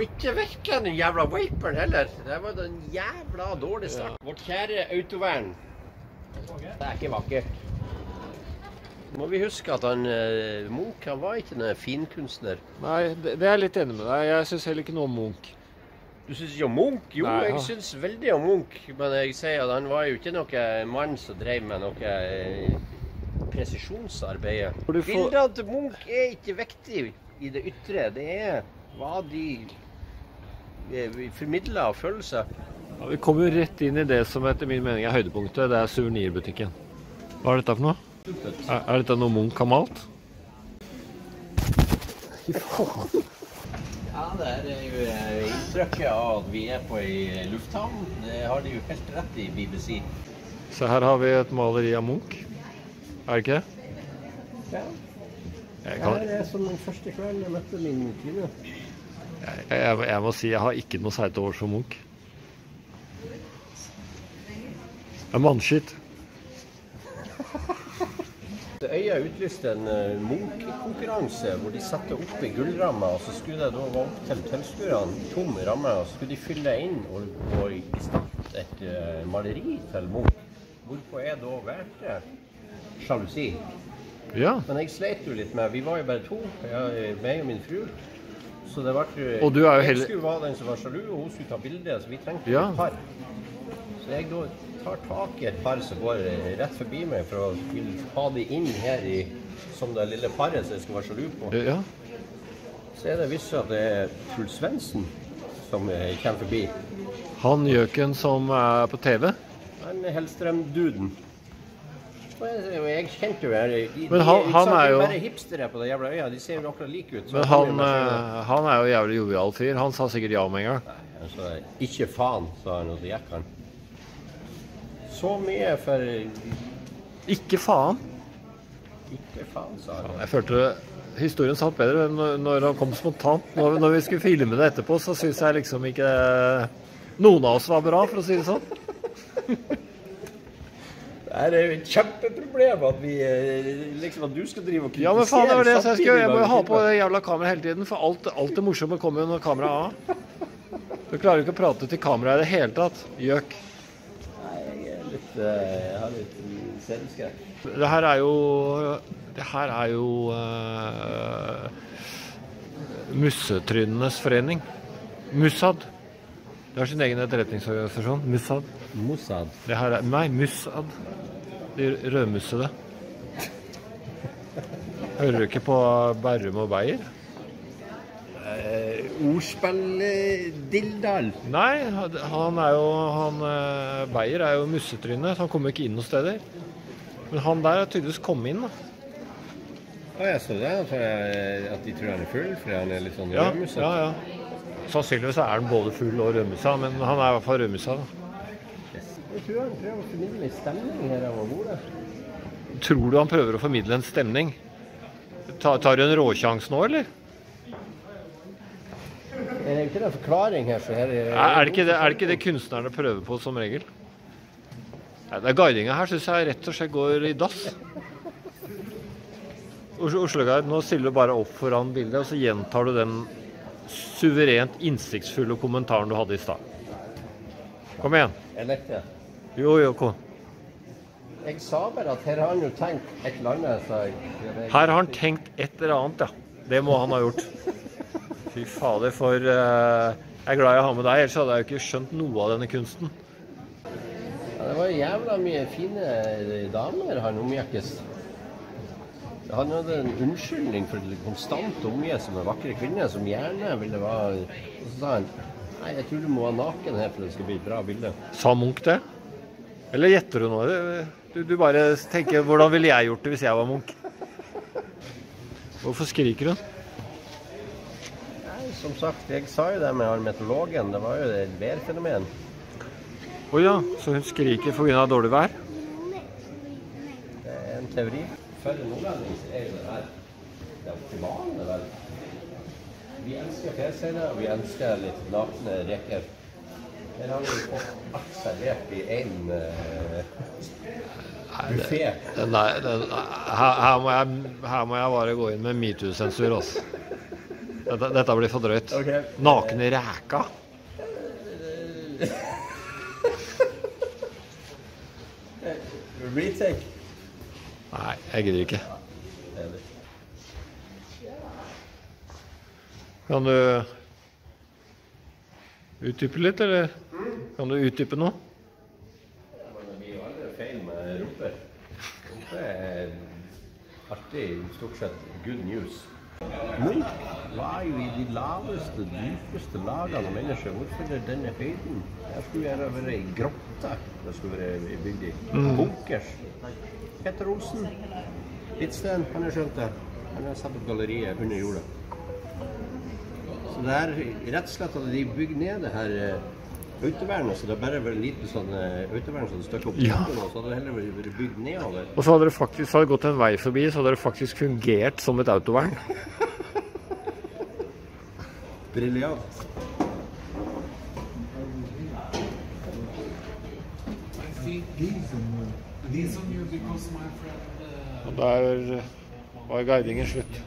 Og ikke virker den jævla vaperen heller. Det var en jævla dårlig start. Vårt kjære autovern. Det er ikke vakkert. Må vi huske at han eh, Munch han var ikke noen finkunstner. Nei, det, det er jeg litt enig med deg. Jeg syns heller ikke noe om Munch. Du syns ikke om Munch? Jo, Nei, jeg han- syns veldig om Munch. Men jeg sier at han var jo ikke noen mann som drev med noe eh, presisjonsarbeid. Får- Bildene til Munch er ikke viktig i det ytre. Det er hva de eh, formidler av følelser. Ja, vi kommer jo rett inn i det som etter min mening er høydepunktet. Det er suvenirbutikken. Hva er dette for noe? Er, er dette noe Munch har malt? Fy faen. Ja, det er jo eh, inntrykket av at vi er på ei lufthavn. Det har de jo helt rett i BBC. Så her har vi et maleri av Munch. Er det ikke det? Ja. Det her er som den første kvelden jeg møtte min Tine. Jeg, jeg, jeg må si jeg har ikke noe særlig til overs for Munch. Det er mannskitt. Øya utlyste en eh, Munch-konkurranse hvor de satte opp i gullramma, og så skulle det da være opp til tilskuerne tom ramme, og så skulle de fylle inn og, og gestalte et uh, maleri til Munch. Hvorpå jeg da valgte sjalusi. Ja. Men jeg sleit jo litt med Vi var jo bare to, jeg, meg og min fru. Så det ble jo- Og du er jo Jeg skulle være den som var sjalu, og hun skulle ta bilde, så vi trengte Ja. et par. Så jeg da tar tak i et par som går eh, rett forbi meg, for å ha de inn her i som det lille paret som jeg skulle være sjalu på. ja. Så er det visst at det er Truls Svendsen som eh, kommer forbi. Han gjøken som er på TV. Han Hellstrøm-duden. Jeg, kjente jo her de, Men han- de, han er jo- bare hipstere på den jævla øya. De ser jo akkurat like ut. Men han, det. eh, han er jo jævlig jovial fyr. Han sa sikkert ja med en gang. Nei, altså, ikke faen, sa han, og så gikk han. Så mye for Ikke faen. Ikke faen, sa han. Jeg følte historien satt bedre når, når han kom spontant. Når, når vi skulle filme det etterpå, så syns jeg liksom ikke noen av oss var bra, for å si det sånn. Det er jo et kjempeproblem at vi eh, liksom at du skal drive og kritisere Ja, men faen, det var det jeg skulle. Jeg må ha på det. det jævla kameraet hele tiden, for alt, alt det morsomme kommer jo når kameraet er av. Du klarer jo ikke å prate til kameraet i det hele tatt. Gjøk. Nei, jeg er litt eh, Jeg har litt selvskrekk. Det her er jo Det her er jo uh, Mussetrynenes forening. Mussad. Det har sin egen etterretningsorganisasjon. Mussad. Mossad. Det her er Nei, Mussad. De rødmussede. Hører du ikke på Berrum og Beyer? Eh, Ordspill-dildal. Nei, han er jo Han eh, Beyer er jo mussetryne, så han kommer ikke inn noen steder. Men han der har tydeligvis kommet inn, da. Å, jeg så det. At de tror han er full fordi han er litt sånn Ja, rødmusset. ja, ja. Sannsynligvis er han både full og rømmesa, men han er i hvert fall rømmesa. Yes. Jeg tror han prøver å formidle en stemning her av bordet. Tror du han prøver å formidle en stemning? Ta, tar du en råsjanse nå, eller? Er det ikke en forklaring her? Så her er, Er, det ikke det, er det ikke det kunstnerne prøver på som regel? Det er Guidinga her syns jeg rett og slett går i dass. Oslo, Oslo Guide, nå stiller du bare opp foran bildet, og så gjentar du den suverent innsiktsfulle kommentaren du hadde i stad. Kom igjen. Jeg lekte. Jo, jo, kom. Jeg sa bare at her har han jo tenkt et eller annet. sa jeg. Her har han tenkt et eller annet, ja. Det må han ha gjort. Fy fader, for uh, Jeg er glad jeg har med deg, ellers hadde jeg jo ikke skjønt noe av denne kunsten. Ja, det var jævla mye fine damer han omgjekkes. Han hadde en unnskyldning for det konstant å omgi seg med vakre kvinner som gjerne ville være Og så sa han nei, jeg tror du må være naken her for det skal bli et bra bilde. Sa Munch det? Eller gjetter du nå? Du, du bare tenker 'hvordan ville jeg gjort det hvis jeg var Munch'? Hvorfor skriker hun? Nei, som sagt, jeg sa jo det med han meteorologen. Det var jo et værfenomen. Å ja, så hun skriker pga. dårlig vær? Det er en teori. For en nordlending så er jo det her det optimale, vel. Vi elsker feseire, og vi elsker litt nakne reker. Her har vi fått alt servert i én uh, buffé. Nei, den, her, her, må jeg, her må jeg bare gå inn med metoo-sensur, altså. Dette, dette blir for drøyt. Ok. Nakne ræka. Retake. Nei, jeg gidder ikke. Kan du utdype litt, eller? Kan du utdype noe? Men det blir jo aldri feil med rumper. Rumpe er alltid stort sett good news. Munch var jo i de laveste, dypeste lagene av mennesker. Hvorfor er denne høyden? Jeg skulle gjerne vært ei grotte. Det skulle vært bygd i bunkers. Petter Olsen, Hvitsten, han har skjønt det. Han har satt opp galleriet under jorda. Så det er rett og slett at de bygger ned det her eh, autovernet, så det er bare vært lite sånn eh, autovern som stakk opp Ja. Nå, så hadde det heller vært- bygd nedover. Og så hadde det faktisk hadde gått en vei forbi, så hadde det faktisk fungert som et autovern. Briljant. Og der var guidingen slutt.